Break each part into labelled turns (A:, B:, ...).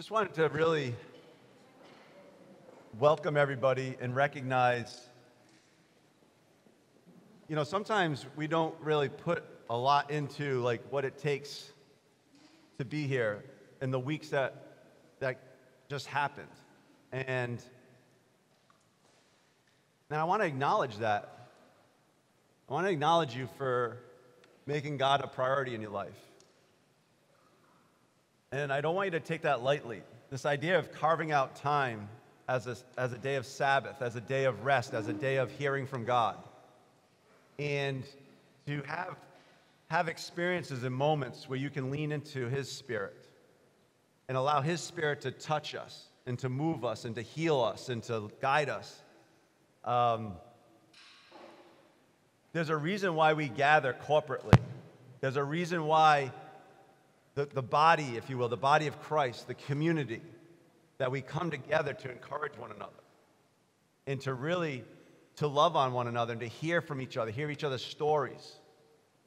A: Just wanted to really welcome everybody and recognize, you know, sometimes we don't really put a lot into like what it takes to be here in the weeks that that just happened. And now I want to acknowledge that. I want to acknowledge you for making God a priority in your life. And I don't want you to take that lightly. This idea of carving out time as a, as a day of Sabbath, as a day of rest, as a day of hearing from God. And to have, have experiences and moments where you can lean into His Spirit and allow His Spirit to touch us and to move us and to heal us and to guide us. Um, there's a reason why we gather corporately. There's a reason why the, the body, if you will, the body of Christ, the community, that we come together to encourage one another and to really to love on one another and to hear from each other, hear each other's stories,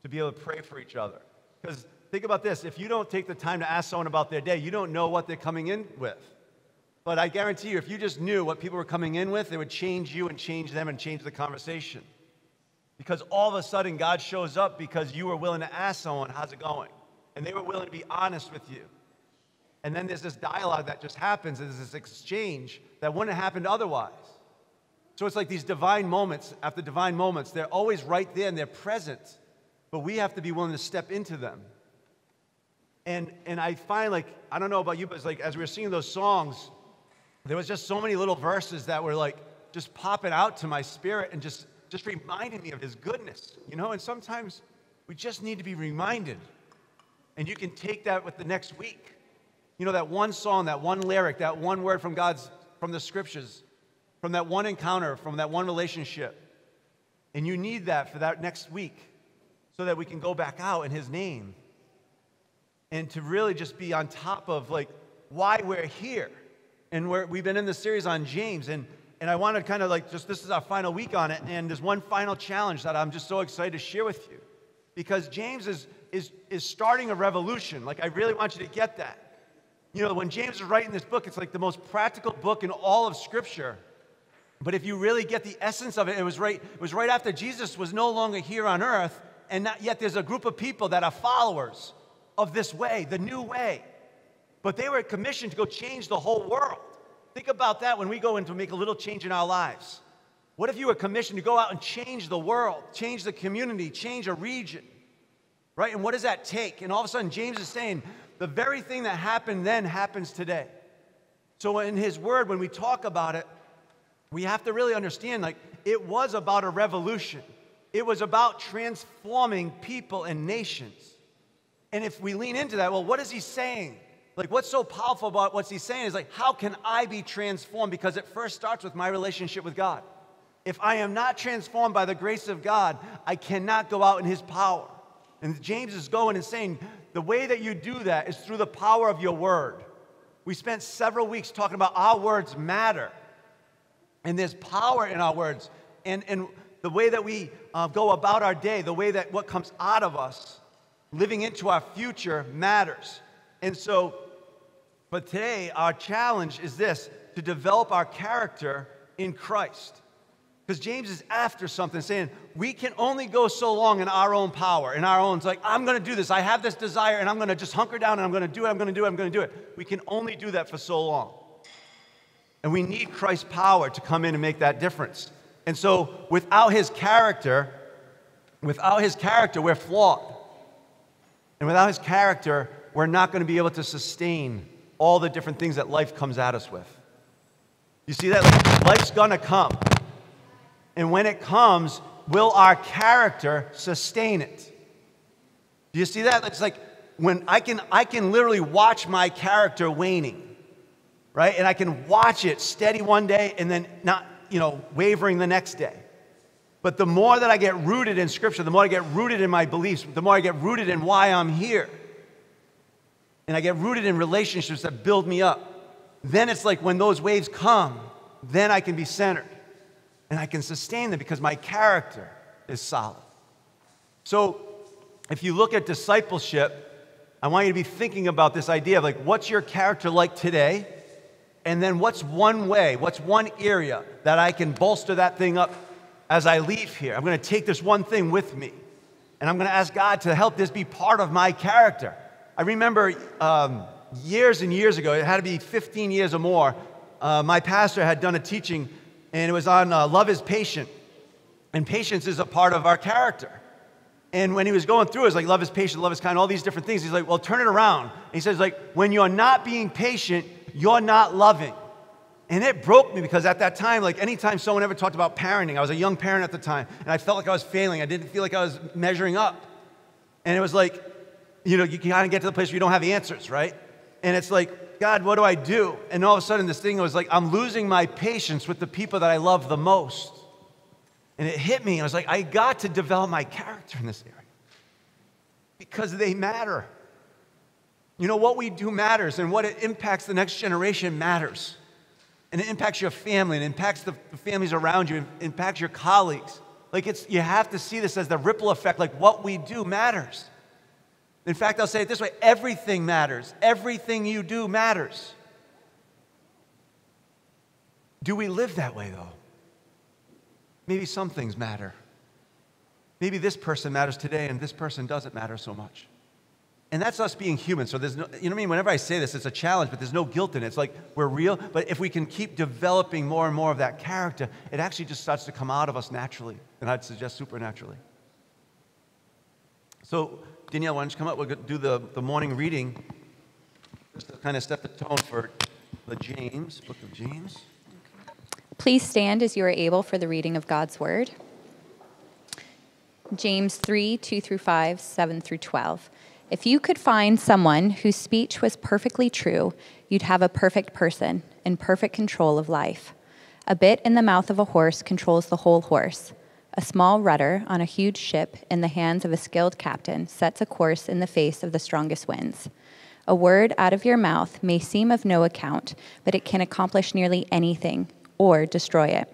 A: to be able to pray for each other. Because think about this if you don't take the time to ask someone about their day, you don't know what they're coming in with. But I guarantee you, if you just knew what people were coming in with, it would change you and change them and change the conversation. Because all of a sudden, God shows up because you were willing to ask someone, How's it going? And they were willing to be honest with you. And then there's this dialogue that just happens, there's this exchange that wouldn't have happened otherwise. So it's like these divine moments after divine moments, they're always right there and they're present, but we have to be willing to step into them. And, and I find, like, I don't know about you, but it's like as we were singing those songs, there was just so many little verses that were like just popping out to my spirit and just, just reminding me of his goodness, you know? And sometimes we just need to be reminded. And you can take that with the next week. You know, that one song, that one lyric, that one word from God's, from the scriptures, from that one encounter, from that one relationship. And you need that for that next week so that we can go back out in His name and to really just be on top of like why we're here. And we we've been in the series on James, and, and I want to kind of like just this is our final week on it, and there's one final challenge that I'm just so excited to share with you. Because James is, is, is starting a revolution. Like, I really want you to get that. You know, when James is writing this book, it's like the most practical book in all of Scripture. But if you really get the essence of it, it was right, it was right after Jesus was no longer here on earth, and not, yet there's a group of people that are followers of this way, the new way. But they were commissioned to go change the whole world. Think about that when we go in to make a little change in our lives. What if you were commissioned to go out and change the world, change the community, change a region? Right? And what does that take? And all of a sudden, James is saying the very thing that happened then happens today. So, in his word, when we talk about it, we have to really understand like it was about a revolution, it was about transforming people and nations. And if we lean into that, well, what is he saying? Like, what's so powerful about what he's saying is like, how can I be transformed? Because it first starts with my relationship with God. If I am not transformed by the grace of God, I cannot go out in his power. And James is going and saying, the way that you do that is through the power of your word. We spent several weeks talking about our words matter. And there's power in our words. And, and the way that we uh, go about our day, the way that what comes out of us, living into our future matters. And so, but today, our challenge is this to develop our character in Christ. Because James is after something, saying we can only go so long in our own power, in our own. It's like, I'm going to do this. I have this desire, and I'm going to just hunker down, and I'm going to do it. I'm going to do it. I'm going to do it. We can only do that for so long. And we need Christ's power to come in and make that difference. And so, without his character, without his character, we're flawed. And without his character, we're not going to be able to sustain all the different things that life comes at us with. You see that? Life's going to come. And when it comes, will our character sustain it? Do you see that? It's like when I can, I can literally watch my character waning, right? And I can watch it steady one day and then not, you know, wavering the next day. But the more that I get rooted in Scripture, the more I get rooted in my beliefs, the more I get rooted in why I'm here, and I get rooted in relationships that build me up, then it's like when those waves come, then I can be centered and I can sustain them because my character is solid. So, if you look at discipleship, I want you to be thinking about this idea of like, what's your character like today? And then what's one way, what's one area that I can bolster that thing up as I leave here? I'm going to take this one thing with me. And I'm going to ask God to help this be part of my character. I remember um, years and years ago, it had to be 15 years or more, uh, my pastor had done a teaching, and it was on uh, love is patient. And patience is a part of our character. And when he was going through it, was like love is patient, love is kind, all these different things. He's like, well, turn it around. And he says, like, when you're not being patient, you're not loving. And it broke me because at that time, like anytime someone ever talked about parenting, I was a young parent at the time, and I felt like I was failing. I didn't feel like I was measuring up. And it was like, you know, you kind of get to the place where you don't have answers, right? And it's like, God, what do I do? And all of a sudden, this thing was like, I'm losing my patience with the people that I love the most. And it hit me. I was like, I got to develop my character in this area because they matter. You know, what we do matters, and what it impacts the next generation matters. And it impacts your family, and impacts the families around you, it impacts your colleagues. Like it's, you have to see this as the ripple effect, like what we do matters. In fact, I'll say it this way everything matters. Everything you do matters. Do we live that way, though? Maybe some things matter. Maybe this person matters today and this person doesn't matter so much. And that's us being human. So there's no, you know what I mean? Whenever I say this, it's a challenge, but there's no guilt in it. It's like we're real, but if we can keep developing more and more of that character, it actually just starts to come out of us naturally. And I'd suggest supernaturally. So, Danielle, why don't you come up? We'll do the, the morning reading just to kind of set the tone for the James, book of James.
B: Please stand as you are able for the reading of God's word. James 3 2 through 5, 7 through 12. If you could find someone whose speech was perfectly true, you'd have a perfect person in perfect control of life. A bit in the mouth of a horse controls the whole horse. A small rudder on a huge ship in the hands of a skilled captain sets a course in the face of the strongest winds. A word out of your mouth may seem of no account, but it can accomplish nearly anything or destroy it.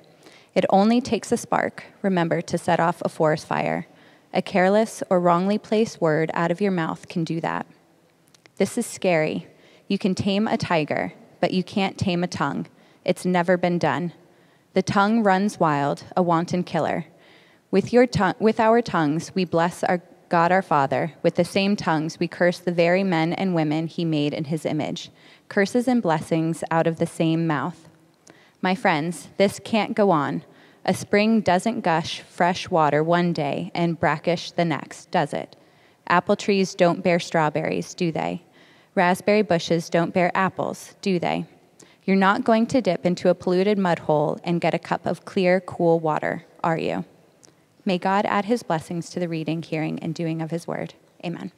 B: It only takes a spark, remember, to set off a forest fire. A careless or wrongly placed word out of your mouth can do that. This is scary. You can tame a tiger, but you can't tame a tongue. It's never been done. The tongue runs wild, a wanton killer. With, your tongue, with our tongues, we bless our God our Father. With the same tongues, we curse the very men and women he made in his image. Curses and blessings out of the same mouth. My friends, this can't go on. A spring doesn't gush fresh water one day and brackish the next, does it? Apple trees don't bear strawberries, do they? Raspberry bushes don't bear apples, do they? You're not going to dip into a polluted mud hole and get a cup of clear, cool water, are you? May God add his blessings to the reading, hearing, and doing of his word. Amen.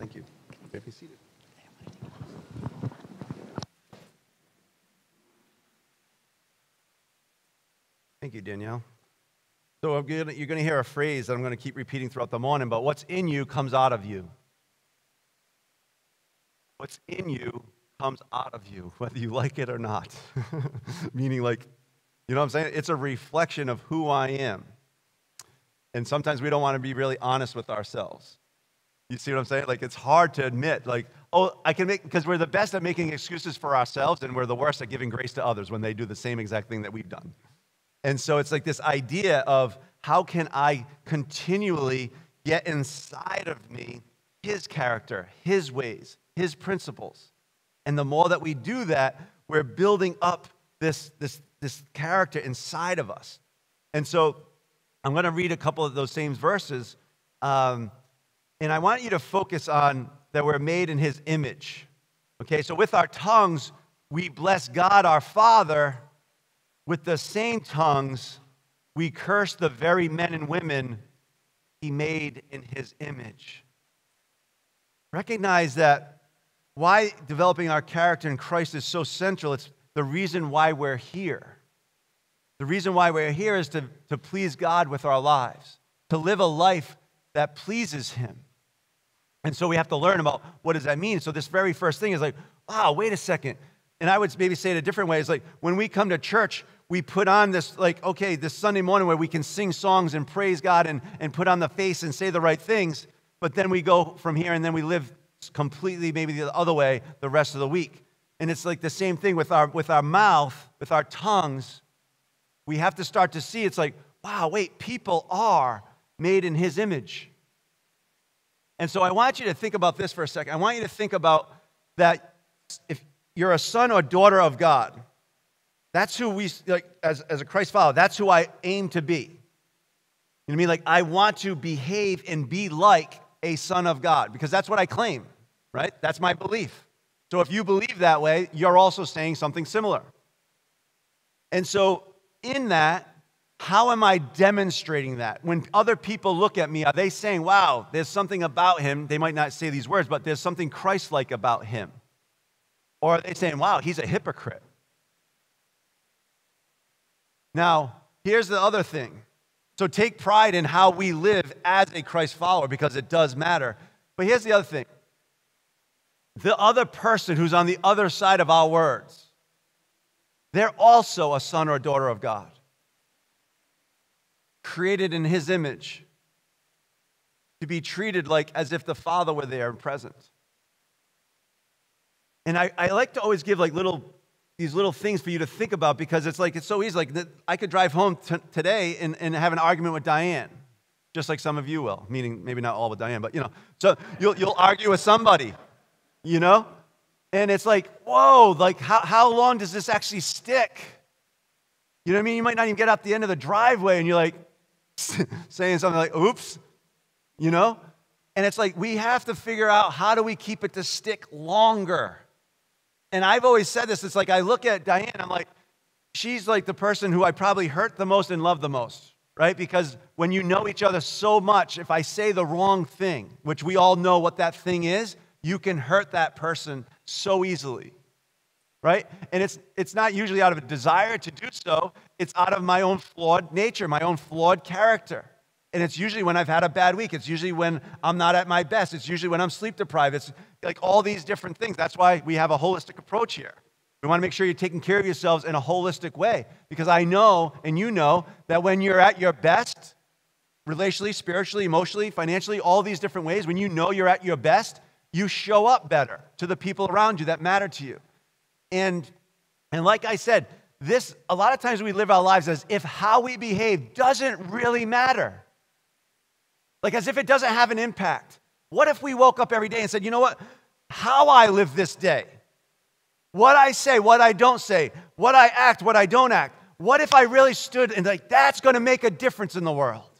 A: Thank you. You be seated. Thank you, Danielle. So gonna, you're going to hear a phrase that I'm going to keep repeating throughout the morning, but what's in you comes out of you. What's in you comes out of you, whether you like it or not. Meaning, like, you know what I'm saying? It's a reflection of who I am. And sometimes we don't want to be really honest with ourselves. You see what I'm saying? Like, it's hard to admit, like, oh, I can make, because we're the best at making excuses for ourselves, and we're the worst at giving grace to others when they do the same exact thing that we've done. And so it's like this idea of how can I continually get inside of me his character, his ways, his principles. And the more that we do that, we're building up this, this, this character inside of us. And so I'm going to read a couple of those same verses. Um, and I want you to focus on that we're made in his image. Okay, so with our tongues, we bless God our Father with the same tongues, we curse the very men and women he made in his image. Recognize that why developing our character in Christ is so central. It's the reason why we're here. The reason why we're here is to, to please God with our lives, to live a life that pleases him. And so we have to learn about what does that mean. So this very first thing is like, wow, wait a second. And I would maybe say it a different way. It's like when we come to church, we put on this, like, okay, this Sunday morning where we can sing songs and praise God and, and put on the face and say the right things, but then we go from here and then we live completely maybe the other way the rest of the week. And it's like the same thing with our with our mouth, with our tongues. We have to start to see it's like, wow, wait, people are made in his image. And so I want you to think about this for a second. I want you to think about that if you're a son or daughter of God, that's who we, like, as, as a Christ follower, that's who I aim to be. You know what I mean? Like, I want to behave and be like a son of God because that's what I claim, right? That's my belief. So if you believe that way, you're also saying something similar. And so, in that, how am I demonstrating that? When other people look at me, are they saying, wow, there's something about him? They might not say these words, but there's something Christ like about him. Or are they saying, wow, he's a hypocrite? Now, here's the other thing. So take pride in how we live as a Christ follower because it does matter. But here's the other thing the other person who's on the other side of our words, they're also a son or a daughter of God created in his image, to be treated like as if the Father were there and present. And I, I like to always give like little these little things for you to think about because it's like it's so easy. Like I could drive home t- today and, and have an argument with Diane, just like some of you will. Meaning maybe not all with Diane, but you know. So you'll you'll argue with somebody, you know, and it's like whoa, like how how long does this actually stick? You know what I mean? You might not even get out the end of the driveway, and you're like, saying something like, oops, you know? And it's like we have to figure out how do we keep it to stick longer. And I've always said this it's like I look at Diane, I'm like, she's like the person who I probably hurt the most and love the most, right? Because when you know each other so much, if I say the wrong thing, which we all know what that thing is, you can hurt that person so easily right? And it's, it's not usually out of a desire to do so, it's out of my own flawed nature, my own flawed character. And it's usually when I've had a bad week. It's usually when I'm not at my best. It's usually when I'm sleep deprived. It's like all these different things. That's why we have a holistic approach here. We want to make sure you're taking care of yourselves in a holistic way because I know and you know that when you're at your best, relationally, spiritually, emotionally, financially, all these different ways, when you know you're at your best, you show up better to the people around you that matter to you. And, and like I said, this, a lot of times we live our lives as if how we behave doesn't really matter. Like as if it doesn't have an impact. What if we woke up every day and said, you know what? How I live this day, what I say, what I don't say, what I act, what I don't act. What if I really stood and like, that's gonna make a difference in the world?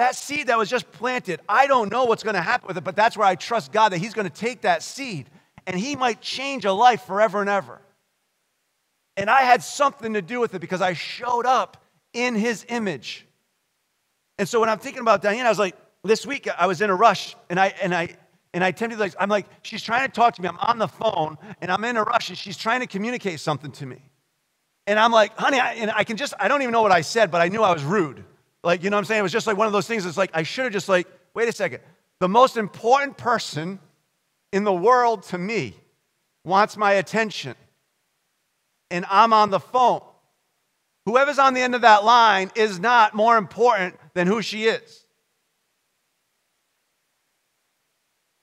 A: That seed that was just planted, I don't know what's gonna happen with it, but that's where I trust God that He's gonna take that seed and he might change a life forever and ever. And I had something to do with it because I showed up in his image. And so when I'm thinking about Diane, I was like, this week I was in a rush and I and I and I tempted like I'm like, she's trying to talk to me. I'm on the phone and I'm in a rush and she's trying to communicate something to me. And I'm like, honey, I, and I can just, I don't even know what I said, but I knew I was rude. Like, you know what I'm saying? It was just like one of those things. It's like, I should have just like, wait a second. The most important person in the world to me wants my attention, and I'm on the phone. Whoever's on the end of that line is not more important than who she is.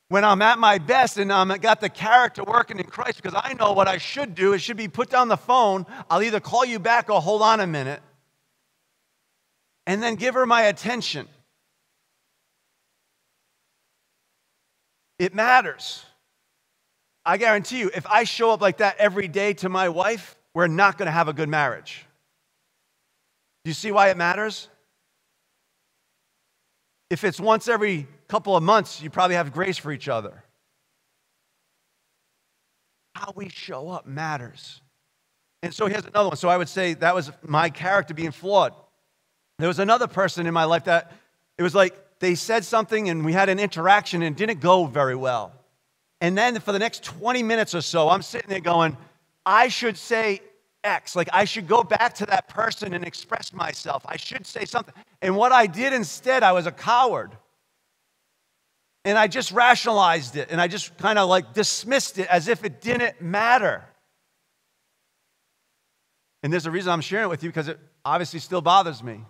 A: When I'm at my best and I'm got the character working in Christ, because I know what I should do, it should be put down the phone. I'll either call you back or hold on a minute and then give her my attention. It matters. I guarantee you, if I show up like that every day to my wife, we're not going to have a good marriage. Do you see why it matters? If it's once every couple of months, you probably have grace for each other. How we show up matters. And so here's another one. So I would say that was my character being flawed. There was another person in my life that it was like they said something and we had an interaction and didn't go very well. And then for the next 20 minutes or so, I'm sitting there going, I should say X. Like I should go back to that person and express myself. I should say something. And what I did instead, I was a coward. And I just rationalized it and I just kind of like dismissed it as if it didn't matter. And there's a reason I'm sharing it with you because it obviously still bothers me.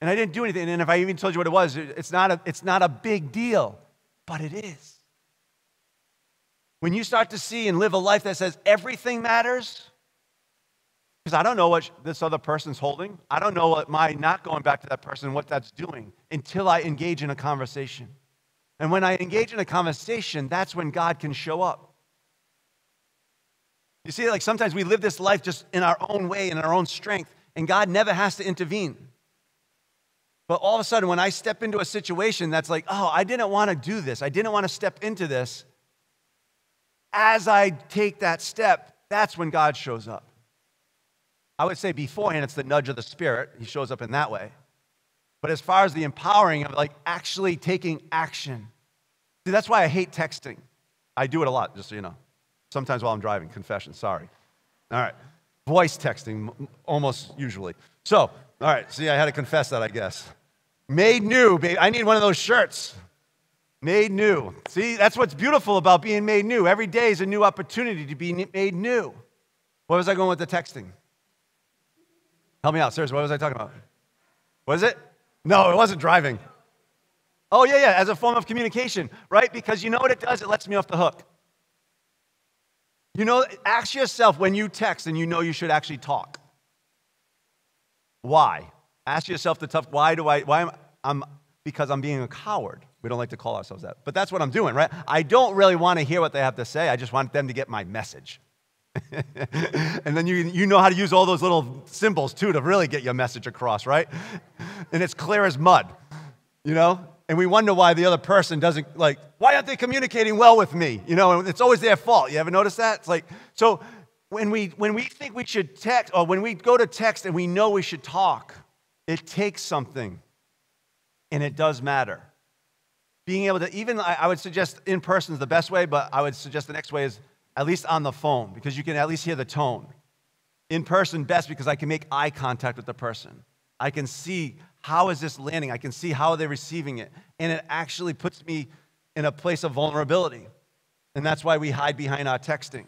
A: And I didn't do anything. And if I even told you what it was, it's not a, it's not a big deal, but it is. when you start to see and live a life that says everything matters, because I don't know what this other person's holding. I don't know what my not going back to that person, what that's doing until I engage in a conversation. And when I engage in a conversation, that's when God can show up. You see, like sometimes we live this life just in our own way, in our own strength, and God never has to intervene. But all of a sudden, when I step into a situation that's like, oh, I didn't want to do this, I didn't want to step into this, as I take that step, that's when God shows up. I would say beforehand, it's the nudge of the Spirit. He shows up in that way. But as far as the empowering of like actually taking action, see, that's why I hate texting. I do it a lot, just so you know. Sometimes while I'm driving, confession, sorry. All right. Voice texting, almost usually. So, all right, see, I had to confess that, I guess. Made new, baby. I need one of those shirts. Made new. See, that's what's beautiful about being made new. Every day is a new opportunity to be made new. What was I going with the texting? Help me out, seriously. What was I talking about? Was it? No, it wasn't driving. Oh, yeah, yeah, as a form of communication, right? Because you know what it does? It lets me off the hook. You know, ask yourself when you text and you know you should actually talk. Why? Ask yourself the tough, why do I, why am I'm, because I'm being a coward. We don't like to call ourselves that. But that's what I'm doing, right? I don't really want to hear what they have to say. I just want them to get my message. and then you, you know how to use all those little symbols too to really get your message across, right? And it's clear as mud, you know? And we wonder why the other person doesn't, like, why aren't they communicating well with me? You know, and it's always their fault. You ever notice that? It's like, so when we, when we think we should text, or when we go to text and we know we should talk, it takes something and it does matter being able to even I, would suggest in person is the best way, but I would suggest the next way is at least on the phone because you can at least hear the tone. In person best because I can make eye contact with the person. I can see how is this landing? I can see how they're receiving it. And it actually puts me in a place of vulnerability. And that's why we hide behind our texting.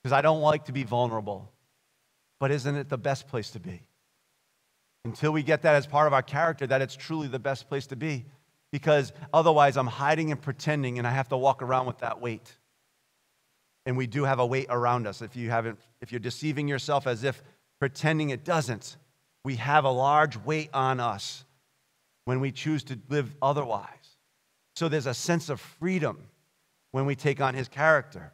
A: Because I don't like to be vulnerable. But isn't it the best place to be? Until we get that as part of our character, that it's truly the best place to be because otherwise I'm hiding and pretending and I have to walk around with that weight. And we do have a weight around us. If you haven't, if you're deceiving yourself as if pretending it doesn't, we have a large weight on us when we choose to live otherwise. So there's a sense of freedom when we take on his character.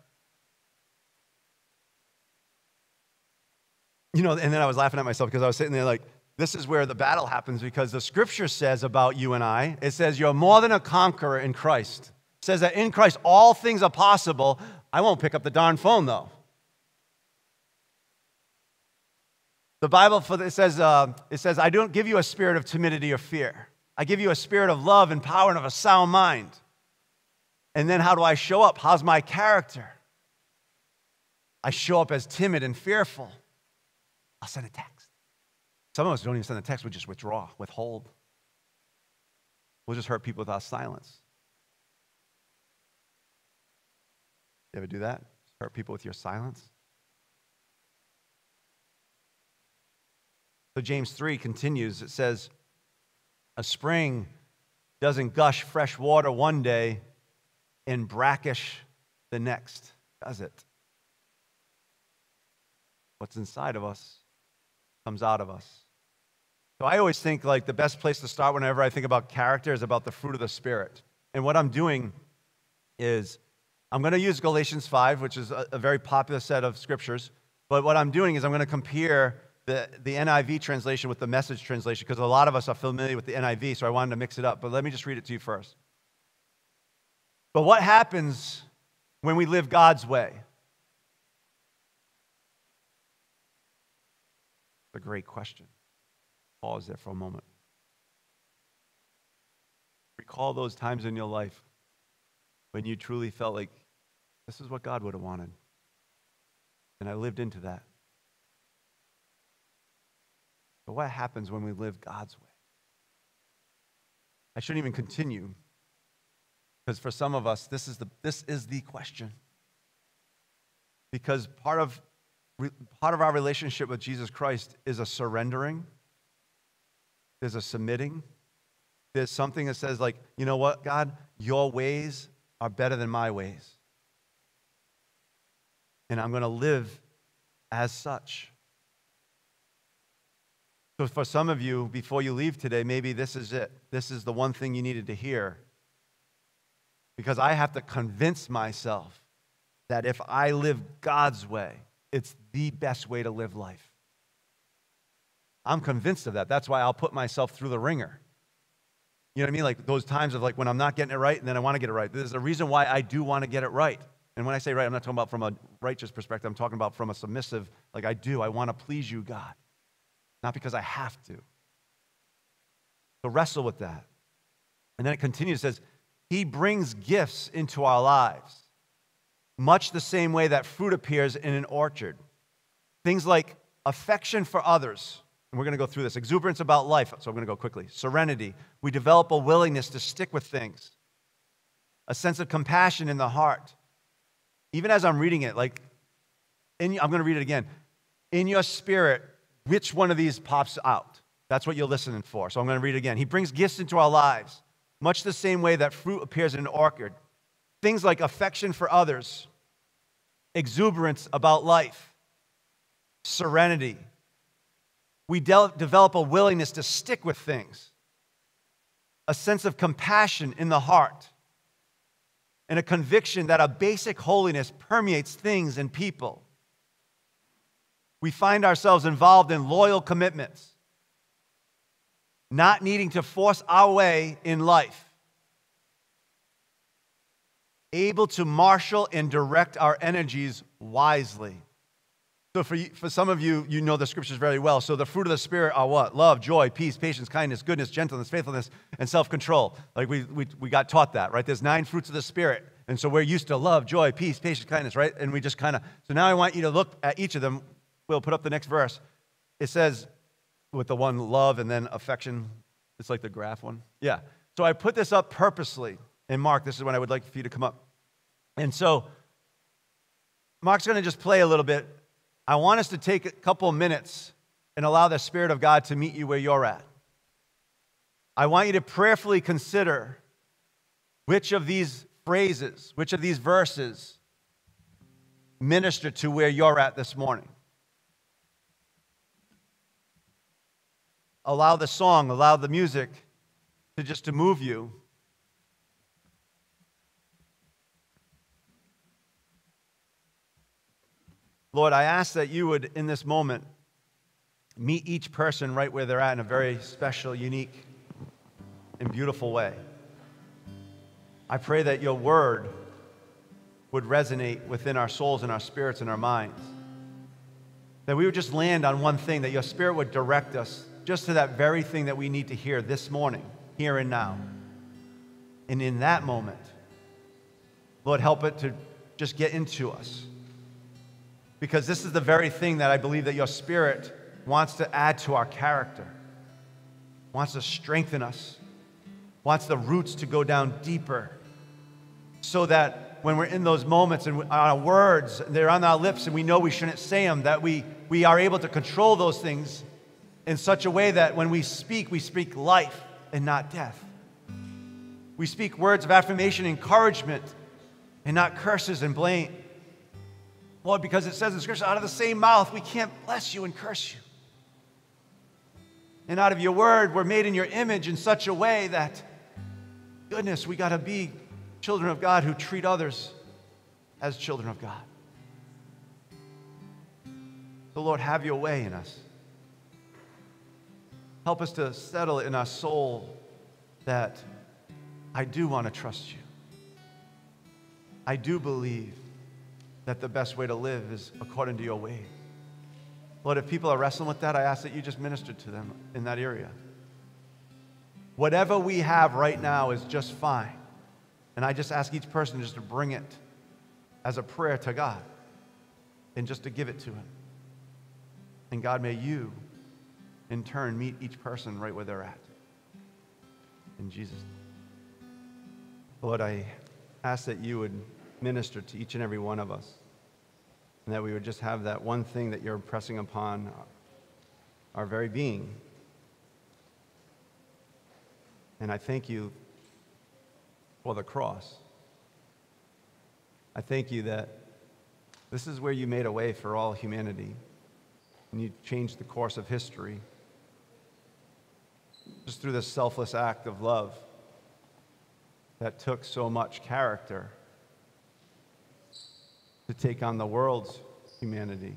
A: You know, and then I was laughing at myself because I was sitting there like, this is where the battle happens because the scripture says about you and I, it says you're more than a conqueror in Christ. It says that in Christ all things are possible. I won't pick up the darn phone though. The Bible for it says, uh, it says, I don't give you a spirit of timidity or fear. I give you a spirit of love and power and of a sound mind. And then how do I show up? How's my character? I show up as timid and fearful. I'll send a text. Some of us don't even send a text, we just withdraw, withhold. We'll just hurt people with our silence. You ever do that? Hurt people with your silence? So James 3 continues. It says, A spring doesn't gush fresh water one day and brackish the next, does it? What's inside of us comes out of us. So I always think like the best place to start whenever I think about character is about the fruit of the Spirit. And what I'm doing is I'm going to use Galatians 5, which is a, a very popular set of scriptures. But what I'm doing is I'm going to compare the, the NIV translation with the message translation because a lot of us are familiar with the NIV, so I wanted to mix it up. But let me just read it to you first. But what happens when we live God's way? a great question. Pause there for a moment. Recall those times in your life when you truly felt like this is what God would have wanted. And I lived into that. But what happens when we live God's way? I shouldn't even continue because for some of us, this is the, this is the question. Because part of, part of our relationship with Jesus Christ is a surrendering there's a submitting. There's something that says, like, you know what, God, your ways are better than my ways. and I'm going to live as such. So, for some of you, before you leave today, maybe this is it. This is the one thing you needed to hear. Because I have to convince myself that if I live God's way, it's the best way to live life. I'm convinced of that. That's why I'll put myself through the wringer. You know what I mean? Like those times of like when I'm not getting it right and then I want to get it right. There's a reason why I do want to get it right. And when I say right, I'm not talking about from a righteous perspective. I'm talking about from a submissive, like I do. I want to please you, God, not because I have to. So wrestle with that. And then it continues, it says, He brings gifts into our lives, much the same way that fruit appears in an orchard. Things like affection for others and we're going to go through this. Exuberance about life. So I'm going to go quickly. Serenity. We develop a willingness to stick with things, a sense of compassion in the heart. Even as I'm reading it, like, in, I'm going to read it again. In your spirit, which one of these pops out? That's what you're listening for. So I'm going to read it again. He brings gifts into our lives, much the same way that fruit appears in an orchard. Things like affection for others, exuberance about life, serenity, we de- develop a willingness to stick with things, a sense of compassion in the heart, and a conviction that a basic holiness permeates things and people. We find ourselves involved in loyal commitments, not needing to force our way in life, able to marshal and direct our energies wisely. So, for, for some of you, you know the scriptures very well. So, the fruit of the Spirit are what? Love, joy, peace, patience, kindness, goodness, gentleness, faithfulness, and self control. Like we, we, we got taught that, right? There's nine fruits of the Spirit. And so, we're used to love, joy, peace, patience, kindness, right? And we just kind of, so now I want you to look at each of them. We'll put up the next verse. It says, with the one love and then affection. It's like the graph one. Yeah. So, I put this up purposely. And Mark, this is when I would like for you to come up. And so, Mark's going to just play a little bit I want us to take a couple minutes and allow the Spirit of God to meet you where you're at. I want you to prayerfully consider which of these phrases, which of these verses minister to where you're at this morning. Allow the song, allow the music to just to move you Lord, I ask that you would, in this moment, meet each person right where they're at in a very special, unique, and beautiful way. I pray that your word would resonate within our souls and our spirits and our minds. That we would just land on one thing, that your spirit would direct us just to that very thing that we need to hear this morning, here and now. And in that moment, Lord, help it to just get into us because this is the very thing that I believe that your spirit wants to add to our character, wants to strengthen us, wants the roots to go down deeper, so that when we're in those moments and our words, they're on our lips and we know we shouldn't say them, that we, we are able to control those things in such a way that when we speak, we speak life and not death. We speak words of affirmation, encouragement, and not curses and blame. Lord, because it says in Scripture, out of the same mouth, we can't bless you and curse you. And out of your word, we're made in your image in such a way that, goodness, we got to be children of God who treat others as children of God. So, Lord, have your way in us. Help us to settle in our soul that I do want to trust you. I do believe that the best way to live is according to your way. Lord, if people are wrestling with that, I ask that you just minister to them in that area. Whatever we have right now is just fine. And I just ask each person just to bring it as a prayer to God and just to give it to Him. And God, may you, in turn, meet each person right where they're at. In Jesus' name. Lord, I ask that you would minister to each and every one of us. And that we would just have that one thing that you're impressing upon our very being. And I thank you for the cross. I thank you that This is where you made a way for all humanity, and you changed the course of history just through this selfless act of love that took so much character to take on the world's humanity,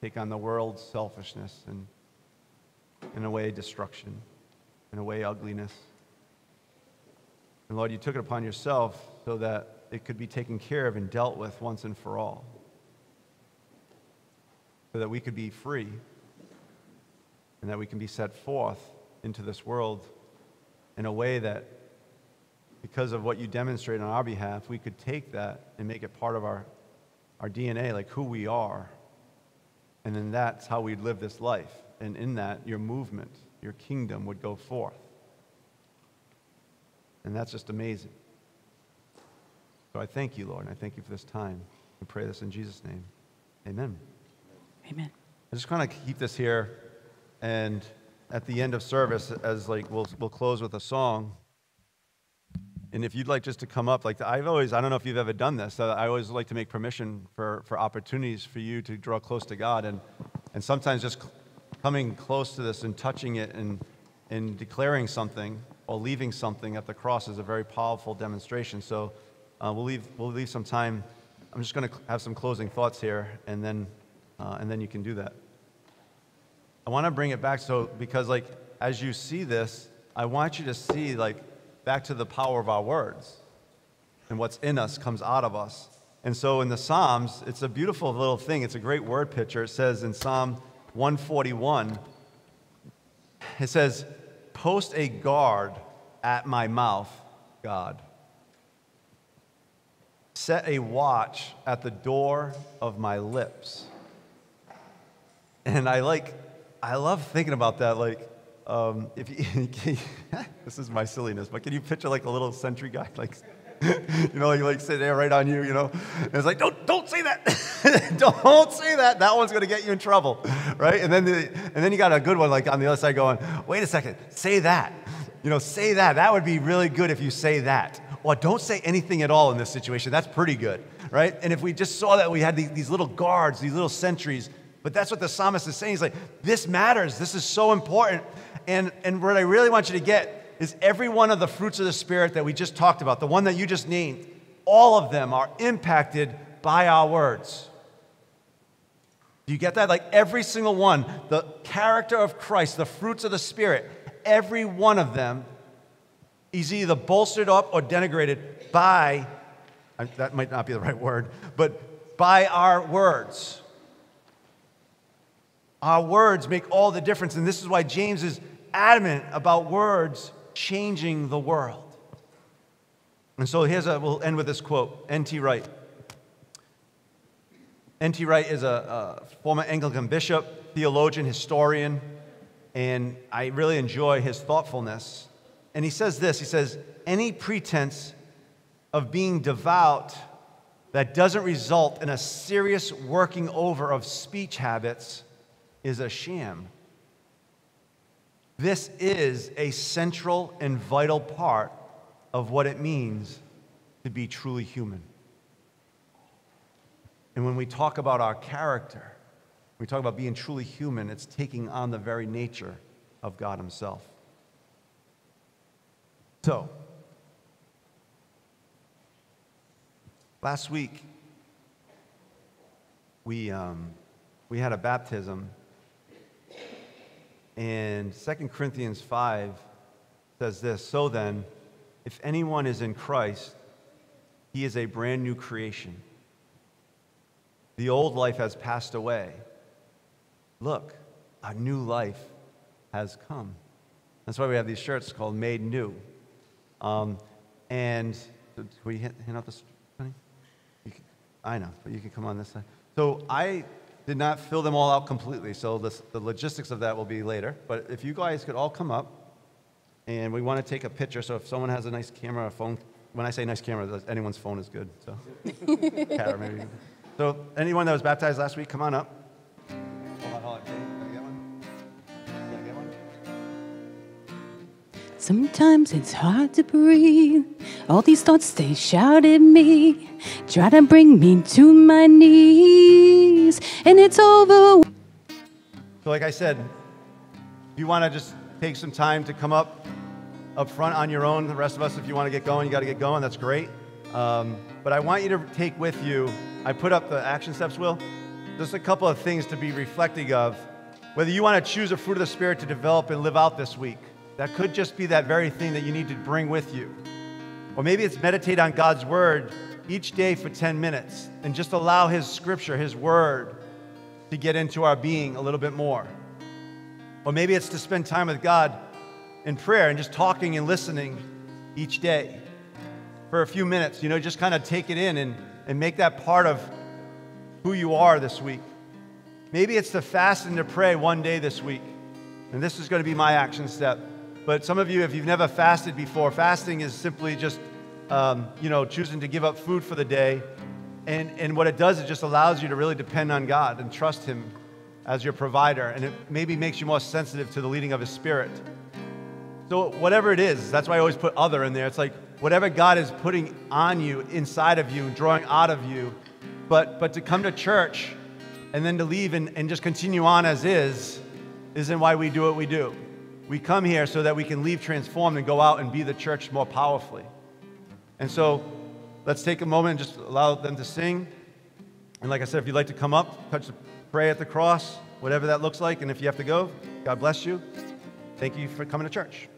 A: take on the world's selfishness, and in a way, destruction, in a way, ugliness. And Lord, you took it upon yourself so that it could be taken care of and dealt with once and for all, so that we could be free and that we can be set forth into this world in a way that, because of what you demonstrate on our behalf, we could take that and make it part of our, our DNA, like who we are. And then that's how we'd live this life. And in that, your movement, your kingdom would go forth. And that's just amazing. So I thank you, Lord, and I thank you for this time. We pray this in Jesus' name. Amen.
B: Amen.
A: I just kind of keep this here, and at the end of service, as like we'll we'll close with a song. And if you'd like just to come up, like I've always, I don't know if you've ever done this. Uh, I always like to make permission for for opportunities for you to draw close to God, and and sometimes just coming close to this and touching it and and declaring something or leaving something at the cross is a very powerful demonstration. So uh, we'll leave we'll leave some time. I'm just going to have some closing thoughts here, and then uh, and then you can do that. I want to bring it back so because like as you see this, I want you to see like back to the power of our words and what's in us comes out of us. And so in the Psalms, it's a beautiful little thing. It's a great word picture. It says in Psalm 141, it says, Post a guard at my mouth, God. Set a watch at the door of my lips. And I like I love thinking about that. Like, um, if you, this is my silliness, but can you picture like a little sentry guy, like, you know, like, like sit there right on you, you know? And it's like, don't, don't say that. don't say that. That one's going to get you in trouble, right? And then, the, and then you got a good one like on the other side going, wait a second, say that. You know, say that. That would be really good if you say that. Well, don't say anything at all in this situation. That's pretty good, right? And if we just saw that we had these, these little guards, these little sentries but that's what the psalmist is saying. He's like, this matters. This is so important. And, and what I really want you to get is every one of the fruits of the Spirit that we just talked about, the one that you just named, all of them are impacted by our words. Do you get that? Like every single one, the character of Christ, the fruits of the Spirit, every one of them is either bolstered up or denigrated by, that might not be the right word, but by our words. Our words make all the difference. And this is why James is adamant about words changing the world. And so here's a, we'll end with this quote N.T. Wright. N.T. Wright is a, a former Anglican bishop, theologian, historian, and I really enjoy his thoughtfulness. And he says this he says, Any pretense of being devout that doesn't result in a serious working over of speech habits is a sham. This is a central and vital part of what it means to be truly human. And when we talk about our character, we talk about being truly human, it's taking on the very nature of God Himself. So, last week, we, um, we had a baptism and 2 Corinthians 5 says this So then, if anyone is in Christ, he is a brand new creation. The old life has passed away. Look, a new life has come. That's why we have these shirts called Made New. Um, and can we hand out this, honey? I know, but you can come on this side. So I did not fill them all out completely, so the, the logistics of that will be later. But if you guys could all come up, and we want to take a picture, so if someone has a nice camera or phone, when I say nice camera, anyone's phone is good. So, Kara, maybe. So, anyone that was baptized last week, come on up. Hold on, hold on. Can I get one? Can I get one?
C: Sometimes it's hard to breathe. All these thoughts they shout at me, try to bring me to my knees, and it's over.
A: So, like I said, if you want to just take some time to come up up front on your own, the rest of us, if you want to get going, you got to get going. That's great. Um, but I want you to take with you. I put up the action steps, Will. Just a couple of things to be reflecting of. Whether you want to choose a fruit of the Spirit to develop and live out this week, that could just be that very thing that you need to bring with you. Or maybe it's meditate on God's word each day for 10 minutes and just allow His scripture, His word, to get into our being a little bit more. Or maybe it's to spend time with God in prayer and just talking and listening each day for a few minutes. You know, just kind of take it in and, and make that part of who you are this week. Maybe it's to fast and to pray one day this week. And this is going to be my action step. But some of you, if you've never fasted before, fasting is simply just, um, you know, choosing to give up food for the day. And, and what it does, it just allows you to really depend on God and trust Him as your provider. And it maybe makes you more sensitive to the leading of His Spirit. So, whatever it is, that's why I always put other in there. It's like whatever God is putting on you, inside of you, drawing out of you. But, but to come to church and then to leave and, and just continue on as is, isn't why we do what we do. We come here so that we can leave transformed and go out and be the church more powerfully. And so let's take a moment and just allow them to sing. And like I said, if you'd like to come up, touch the, pray at the cross, whatever that looks like, and if you have to go, God bless you. Thank you for coming to church.